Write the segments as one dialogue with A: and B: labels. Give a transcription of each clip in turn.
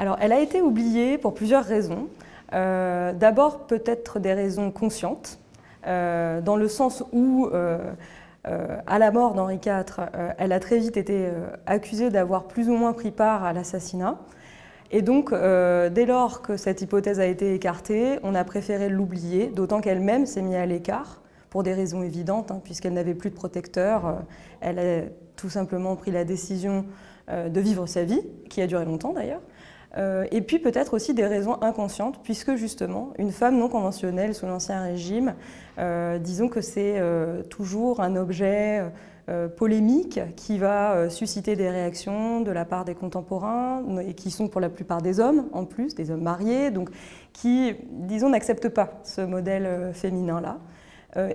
A: Alors, elle a été oubliée pour plusieurs raisons. Euh, d'abord, peut-être des raisons conscientes, euh, dans le sens où, euh, à la mort d'Henri IV, elle a très vite été accusée d'avoir plus ou moins pris part à l'assassinat. Et donc, dès lors que cette hypothèse a été écartée, on a préféré l'oublier, d'autant qu'elle-même s'est mise à l'écart, pour des raisons évidentes, hein, puisqu'elle n'avait plus de protecteur. elle a tout simplement pris la décision de vivre sa vie, qui a duré longtemps d'ailleurs. Euh, et puis peut-être aussi des raisons inconscientes, puisque justement, une femme non conventionnelle sous l'Ancien Régime, euh, disons que c'est euh, toujours un objet polémique qui va susciter des réactions de la part des contemporains, et qui sont pour la plupart des hommes en plus, des hommes mariés, donc qui, disons, n'acceptent pas ce modèle féminin-là.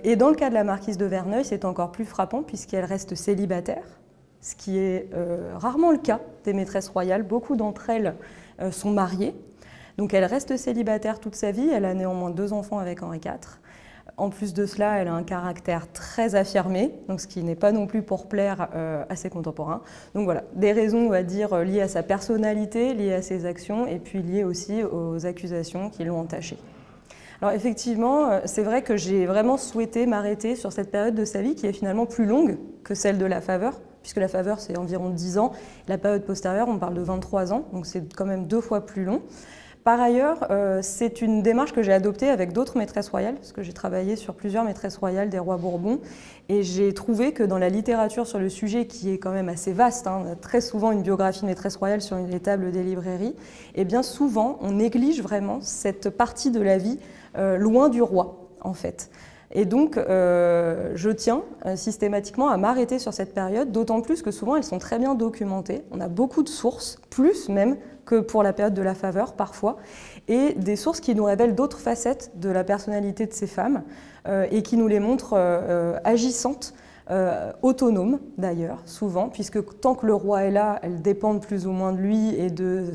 A: et dans le cas de la marquise de Verneuil, c'est encore plus frappant puisqu'elle reste célibataire, ce qui est rarement le cas des maîtresses royales. Beaucoup d'entre elles sont mariées. Donc elle reste célibataire toute sa vie, elle a néanmoins deux enfants avec Henri IV. En plus de cela, elle a un caractère très affirmé, donc ce qui n'est pas non plus pour plaire euh, à ses contemporains. Donc voilà, des raisons, on va dire, liées à sa personnalité, liées à ses actions, et puis liées aussi aux accusations qui l'ont entachée. Alors effectivement, euh, c'est vrai que j'ai vraiment souhaité m'arrêter sur cette période de sa vie qui est finalement plus longue que celle de la faveur, puisque la faveur c'est environ 10 ans. La période postérieure, on parle de 23 ans, donc c'est quand même deux fois plus long. Par ailleurs, euh, c'est une démarche que j'ai adoptée avec d'autres maîtresses royales, parce que j'ai travaillé sur plusieurs maîtresses royales des rois Bourbons, et j'ai trouvé que dans la littérature sur le sujet, qui est quand même assez vaste, hein, très souvent une biographie de maîtresse royale sur les tables des librairies, et eh bien souvent on néglige vraiment cette partie de la vie euh, loin du roi, en fait. Et donc, euh, je tiens euh, systématiquement à m'arrêter sur cette période, d'autant plus que souvent elles sont très bien documentées. On a beaucoup de sources, plus même que pour la période de la faveur parfois, et des sources qui nous révèlent d'autres facettes de la personnalité de ces femmes euh, et qui nous les montrent agissantes euh, autonome d'ailleurs, souvent, puisque tant que le roi est là, elles dépendent plus ou moins de lui et de,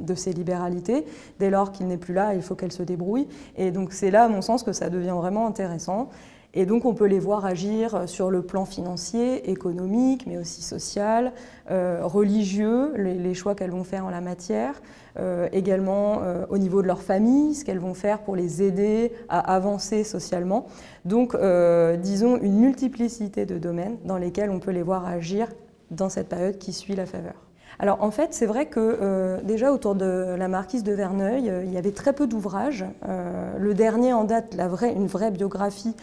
A: de ses libéralités. Dès lors qu'il n'est plus là, il faut qu'elle se débrouille. Et donc c'est là, à mon sens, que ça devient vraiment intéressant. Et donc on peut les voir agir sur le plan financier, économique, mais aussi social, euh, religieux, les, choix qu'elles vont faire en la matière, euh, également euh, au niveau de leur famille, ce qu'elles vont faire pour les aider à avancer socialement. Donc disons une multiplicité de domaines dans lesquels on peut les voir agir dans cette période qui suit la faveur. Alors en fait, c'est vrai que euh, déjà autour de la marquise de Verneuil, euh, il y avait très peu d'ouvrages. Euh, le dernier en date, la vraie, une vraie biographie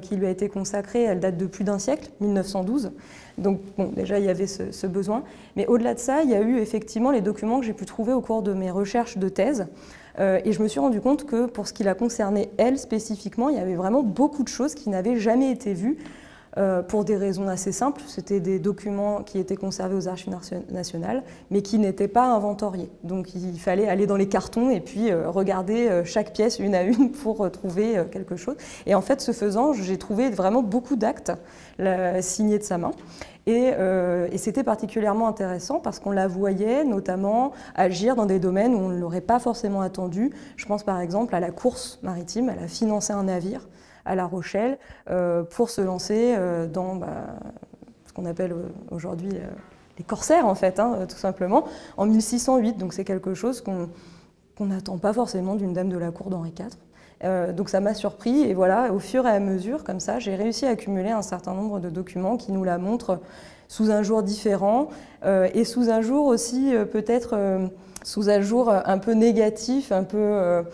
A: qui lui a été consacrée, elle date de plus d'un siècle, 1912. Donc déjà il y avait ce besoin. Mais au-delà de ça, il y a eu effectivement les documents que j'ai pu trouver au cours de mes recherches de thèse. et je me suis rendu compte que pour ce qui la concernait, elle spécifiquement, il y avait vraiment beaucoup de choses qui n'avaient jamais été vues euh, pour des raisons assez simples. C'était des documents qui étaient conservés aux archives nationales, mais qui n'étaient pas inventoriés. Donc il fallait aller dans les cartons et puis euh, regarder euh, chaque pièce une à une pour trouver quelque chose. Et en fait, ce faisant, j'ai trouvé vraiment beaucoup d'actes signés de sa main. Et, et c'était particulièrement intéressant parce qu'on la voyait notamment agir dans des domaines où on ne l'aurait pas forcément attendu. Je pense par exemple à la course maritime, elle a financé un navire à La Rochelle euh, pour se lancer euh, dans bah, ce qu'on appelle euh, aujourd'hui les corsaires, en fait, hein, tout simplement, en 1608. Donc c'est quelque chose qu'on n'attend pas forcément d'une dame de la cour d'Henri IV. donc ça m'a surpris et voilà, au fur et à mesure, comme ça, j'ai réussi à accumuler un certain nombre de documents qui nous la montrent sous un jour différent et sous un jour aussi peut-être sous un jour un peu négatif, un peu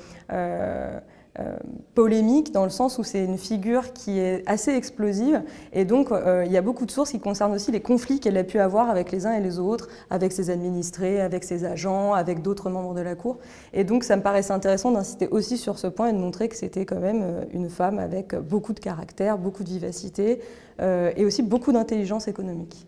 A: polémique dans le sens où c'est une figure qui est assez explosive et donc euh, il y a beaucoup de sources qui concernent aussi les conflits qu'elle a pu avoir avec les uns et les autres, avec ses administrés, avec ses agents, avec d'autres membres de la cour. Et donc ça me paraissait intéressant d'insister aussi sur ce point et de montrer que c'était quand même euh, une femme avec beaucoup de caractère, beaucoup de vivacité et aussi beaucoup d'intelligence économique.